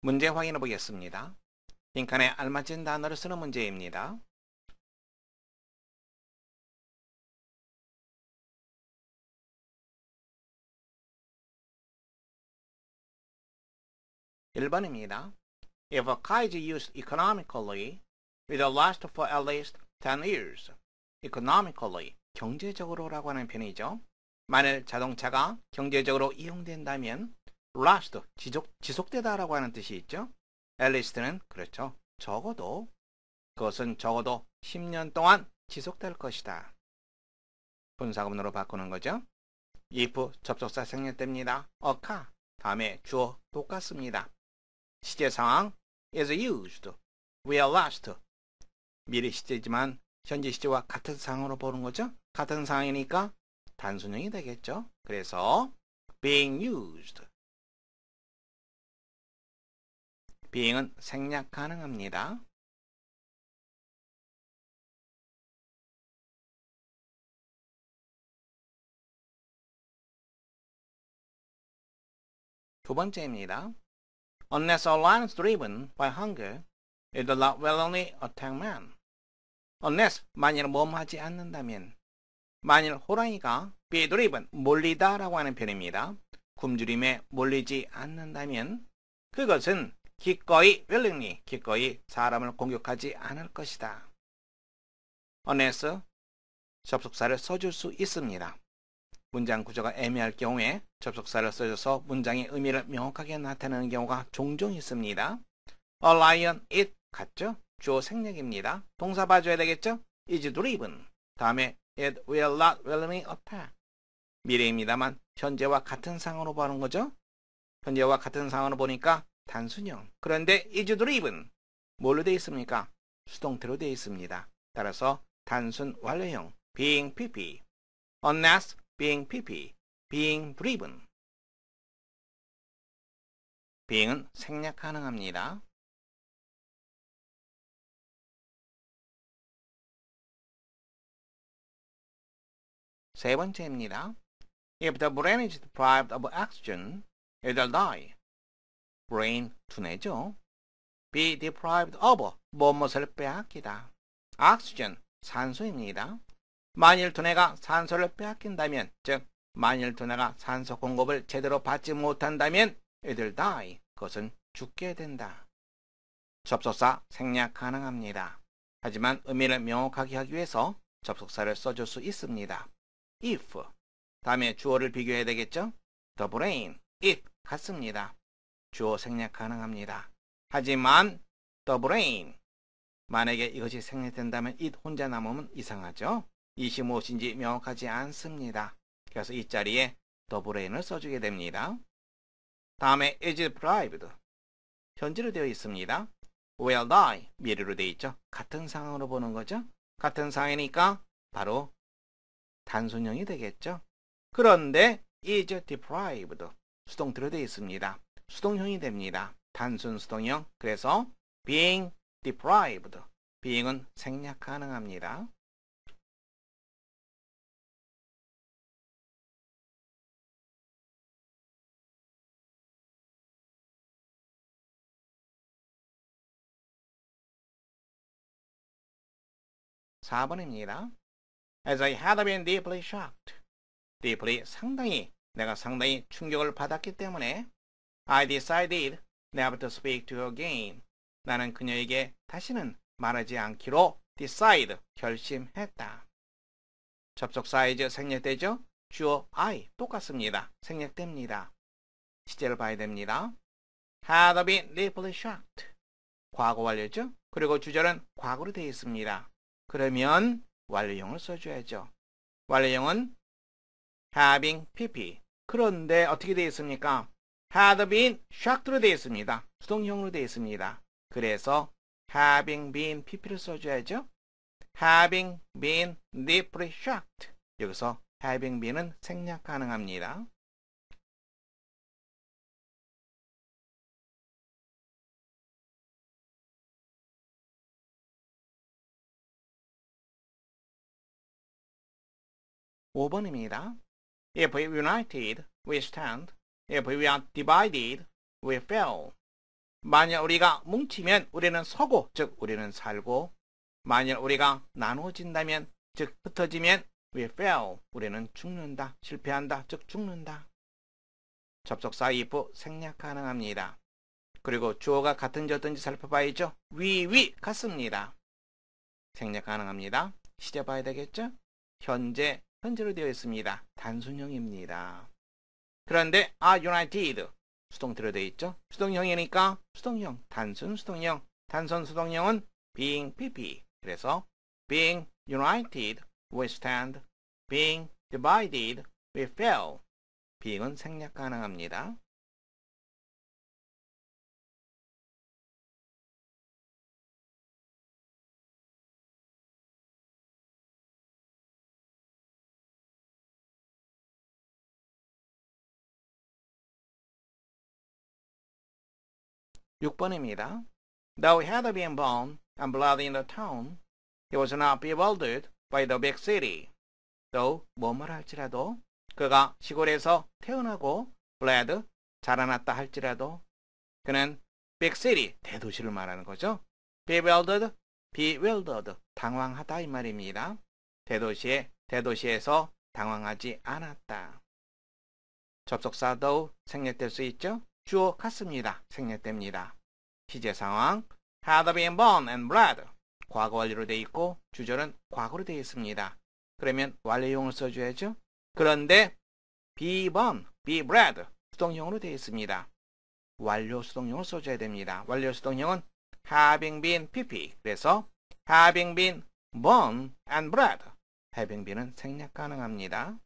문제 확인해 보겠습니다. 빈칸에 알맞은 단어를 쓰는 문제입니다. (1번입니다) If a car is used economically, it will last for at least 10 years. economically, 경제적으로라고 하는 편이죠. 만일 자동차가 경제적으로 이용된다면 last, 지속, 지속되다라고 하는 뜻이 있죠. at least는 그렇죠. 적어도 그것은 적어도 10년 동안 지속될 것이다. 분사구문으로 바꾸는 거죠. if 접속사 생략됩니다. car 다음에 주어 똑같습니다. 시제 상황 is used, will last 미래 시제지만 현재 시제와 같은 상황으로 보는 거죠. 같은 상황이니까 단순형이 되겠죠. 그래서 being used being은 생략 가능합니다. 두 번째입니다. Unless a lion is driven by hunger, it will not willingly attack man. Unless, 만일 몸하지 않는다면, 만일 호랑이가 be driven, 몰리다 라고 하는 표현입니다. 굶주림에 몰리지 않는다면, 그것은 기꺼이 willingly, 기꺼이 사람을 공격하지 않을 것이다. unless, 접속사를 써줄 수 있습니다. 문장 구조가 애매할 경우에 접속사를 써줘서 문장의 의미를 명확하게 나타내는 경우가 종종 있습니다. A lion, it 같죠? 주어 생략입니다. 동사 봐줘야 되겠죠? is driven. 다음에 it will not willingly attack. 미래입니다만 현재와 같은 상황으로 보는 거죠? 현재와 같은 상황으로 보니까 단순형. 그런데 is driven. 뭘로 되어 있습니까? 수동태로 되어 있습니다. 따라서 단순 완료형 being pp. unless being pp, being driven. being은 생략 가능합니다. 세 번째입니다. If the brain is deprived of oxygen, it will die. Brain 두뇌죠. be deprived of 무엇을 빼앗기다. oxygen 산소입니다. 만일 두뇌가 산소를 빼앗긴다면, 즉 만일 두뇌가 산소 공급을 제대로 받지 못한다면 애들 die, 그것은 죽게 된다. 접속사 생략 가능합니다. 하지만 의미를 명확하게 하기 위해서 접속사를 써줄 수 있습니다. if, 다음에 주어를 비교해야 되겠죠? the brain, it 같습니다. 주어 생략 가능합니다. 하지만 the brain, 만약에 이것이 생략된다면 it 혼자 남으면 이상하죠? 이시 무엇인지 명확하지 않습니다. 그래서 이 자리에 the brain을 써주게 됩니다. 다음에 is deprived 현재로 되어 있습니다. will die 미래로 되어 있죠. 같은 상황으로 보는 거죠. 같은 상황이니까 바로 단순형이 되겠죠. 그런데 is deprived 수동태로 되어 있습니다. 수동형이 됩니다. 단순 수동형 그래서 being deprived being은 생략 가능합니다. 4번입니다. As I had been deeply shocked. deeply 상당히 내가 상당히 충격을 받았기 때문에 I decided never to speak to her again. 나는 그녀에게 다시는 말하지 않기로 decide 결심했다. 접속 사이즈 생략되죠? 주어 I 똑같습니다. 생략됩니다. 시제를 봐야 됩니다. had been deeply shocked. 과거 완료죠? 그리고 주절은 과거로 되어 있습니다. 그러면 완료형을 써줘야죠. 완료형은 having pp. 그런데 어떻게 되어 있습니까? Had been shocked로 되어 있습니다. 수동형으로 되어 있습니다. 그래서 having been pp를 써줘야죠. having been deeply shocked. 여기서 having been은 생략 가능합니다. 5번입니다. If we united, we stand. If we are divided, we fall. 만약 우리가 뭉치면 우리는 서고, 즉 우리는 살고 만약 우리가 나누어진다면, 즉 흩어지면 we fail, 우리는 죽는다, 실패한다, 즉 죽는다. 접속사 if 생략 가능합니다. 그리고 주어가 같은지 어떤지 살펴봐야죠. we, we 같습니다. 생략 가능합니다. 시제 봐야 되겠죠? 현재, 현재로 되어 있습니다. 단순형입니다. 그런데 are united 수동태로 되어 있죠. 수동형이니까 수동형, 단순 수동형, 단순 수동형은 being pp. 그래서 being united, we stand. being divided, we fail. being은 생략 가능합니다. 6번입니다. Though he had been born and blood in the town, he was not bewildered by the big city. though 뭐뭐 할지라도 그가 시골에서 태어나고 bled 자라났다 할지라도 그는 big city 대도시를 말하는 거죠. bewildered, bewildered 당황하다 이 말입니다. 대도시에 대도시에서 당황하지 않았다. 접속사 though 생략될 수 있죠. 주어 같습니다. 생략됩니다. 시제 상황 had been born and bred 과거 완료로 되어 있고 주절은 과거로 되어 있습니다. 그러면 완료형을 써줘야죠. 그런데 be born, be bred 수동형으로 되어 있습니다. 완료 수동형을 써줘야 됩니다. 완료 수동형은 having been pp 그래서 having been born and bred having been은 생략 가능합니다.